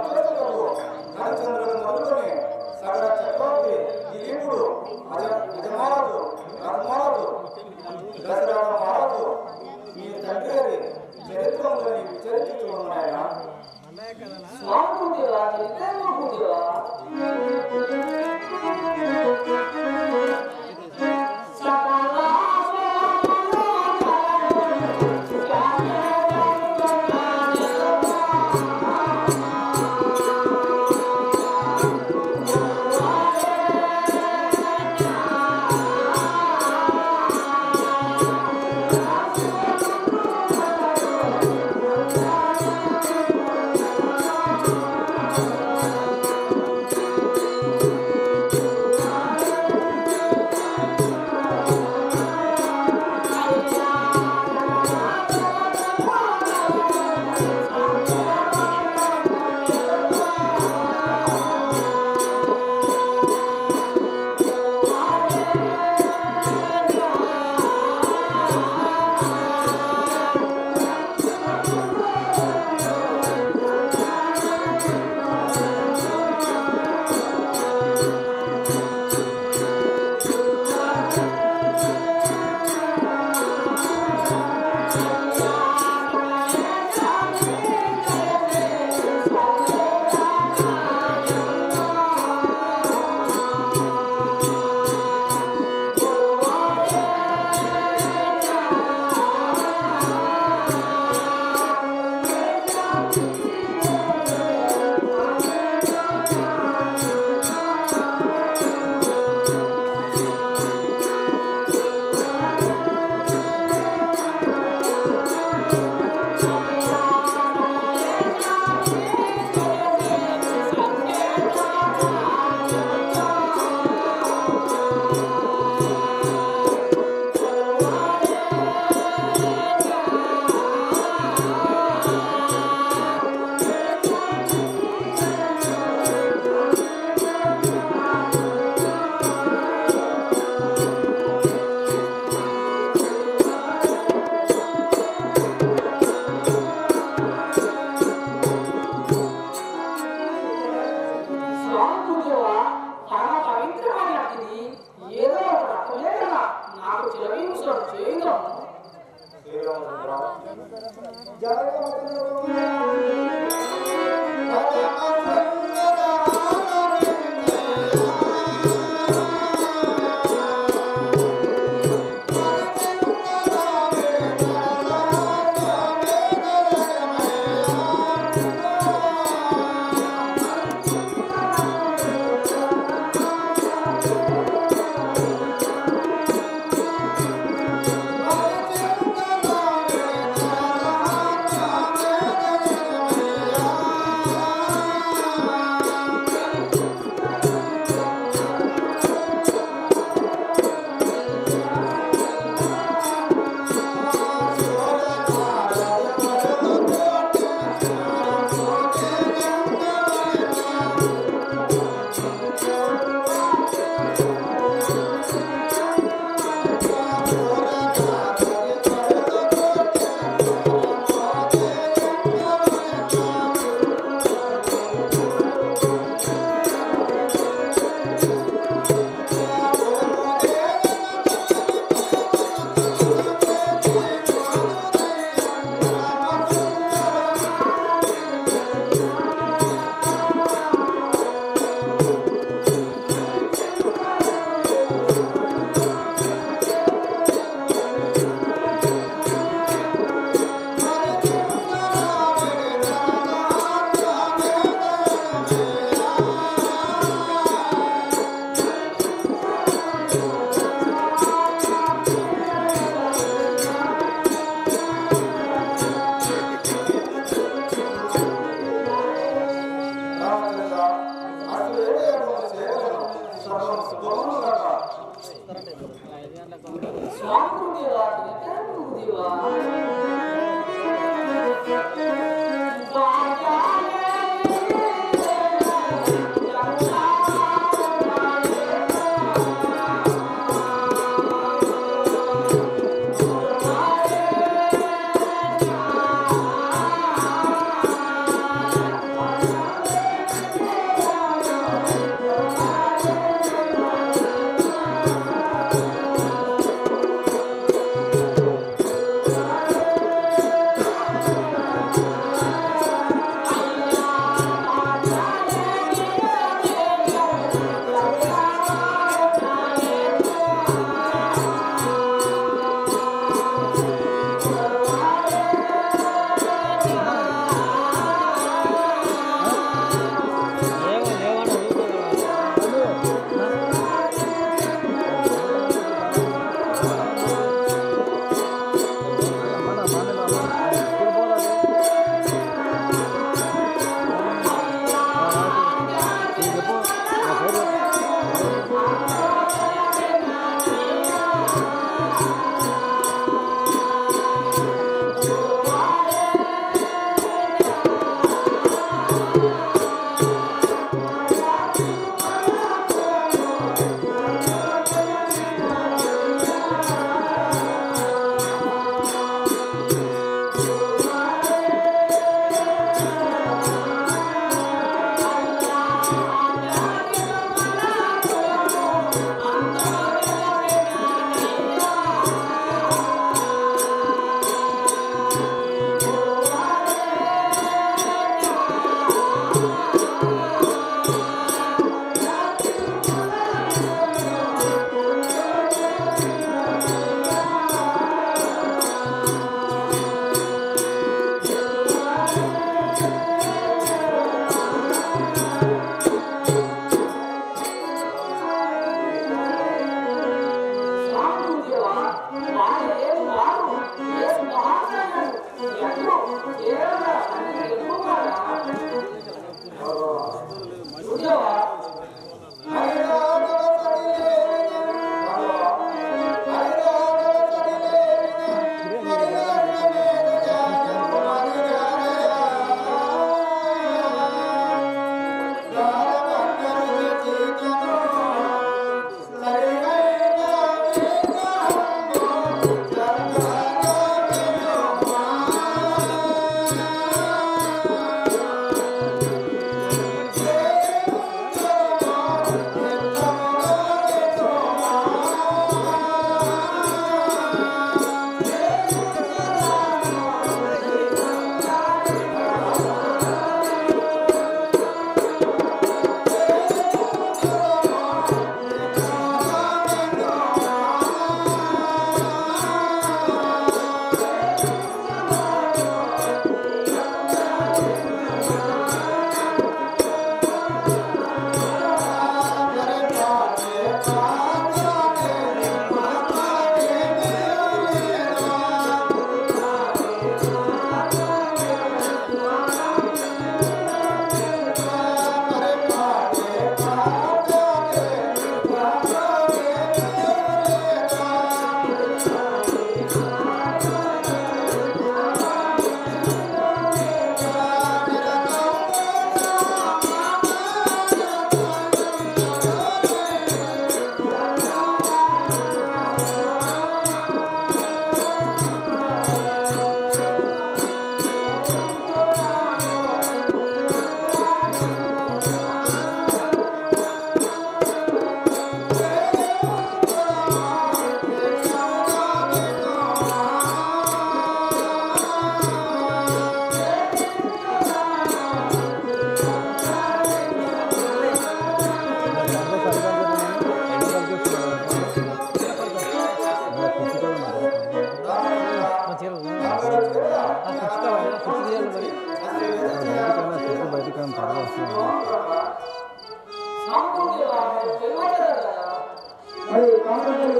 Gracias. సేవ పరమ పవిత్రమైనది ఏదో ఒక రకమైన నాకు తెలియదు చేయగలను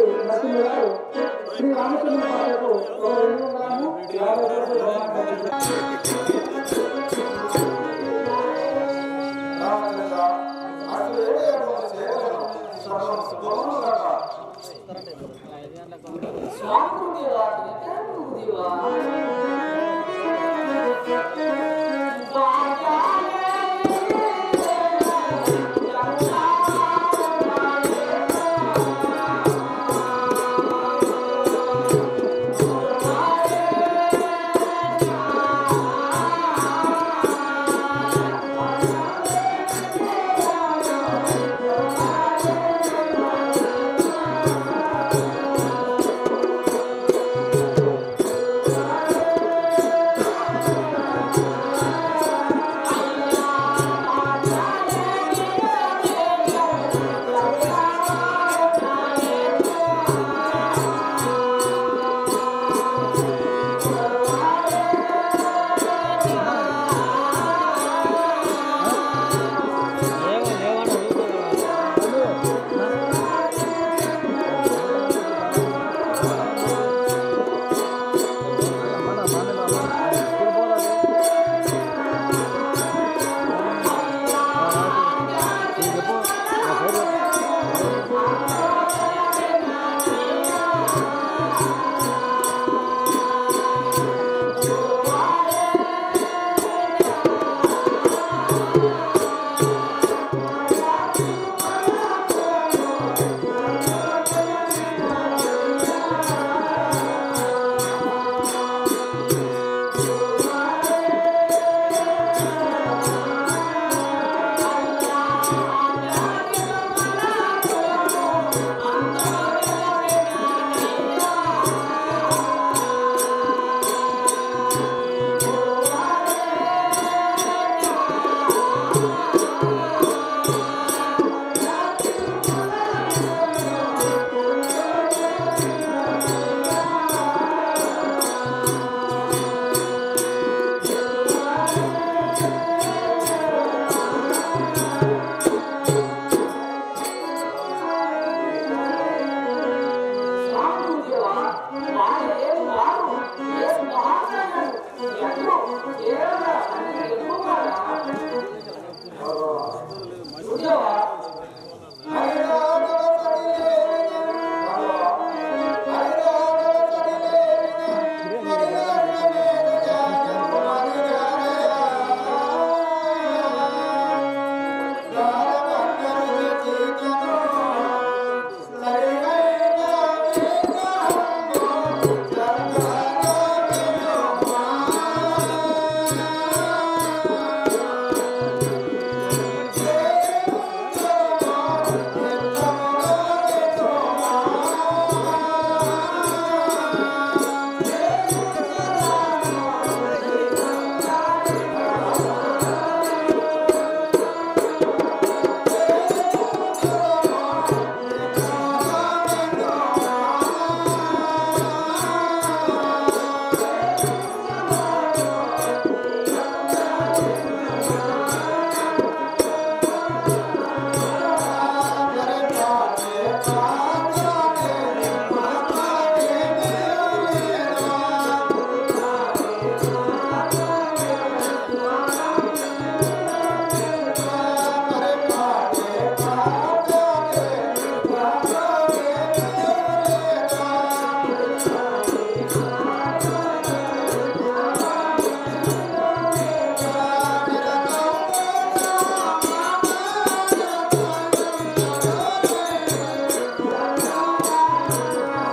కామరెడ్డి నరసింహ గారు శ్రీ రామచంద్ర ఒక రెండు వందలను యాభై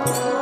Thank you.